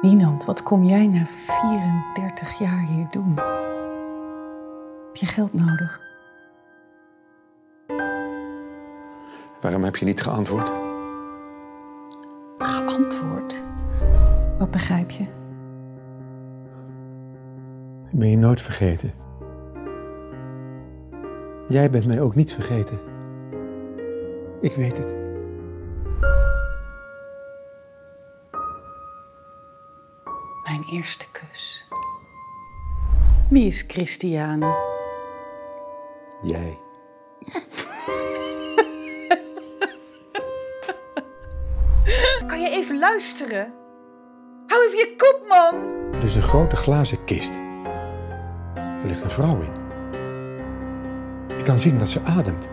Wienand, wat kom jij na 34 jaar hier doen? Heb je geld nodig? Waarom heb je niet geantwoord? Geantwoord? Wat begrijp je? Ik ben je nooit vergeten. Jij bent mij ook niet vergeten. Ik weet het. Mijn eerste kus. Wie is Christiane? Jij. Kan je even luisteren? Hou even je kop, man! Er is een grote glazen kist. Er ligt een vrouw in. Ik kan zien dat ze ademt.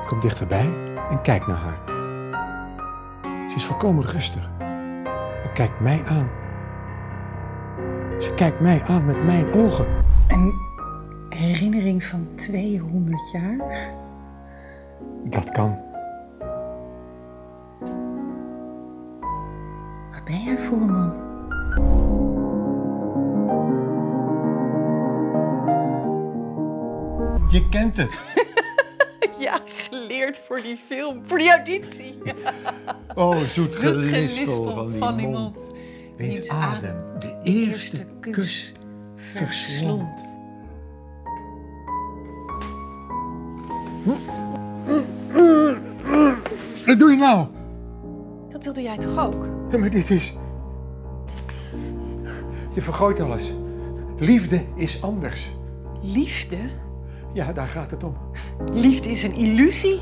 Ik kom dichterbij en kijk naar haar. Ze is volkomen rustig kijkt mij aan. Ze kijkt mij aan met mijn ogen. Een herinnering van 200 jaar? Dat kan. Wat ben jij voor een man? Je kent het. Ja, geleerd voor die film, voor die auditie. Oh, zoet Zoet gelispel van die van die mond. mond. Wiens adem de eerste kus verslond. Wat doe je nou? Dat wilde jij toch ook? Ja, maar dit is... Je vergooit alles. Liefde is anders. Liefde? Ja, daar gaat het om. Liefde is een illusie?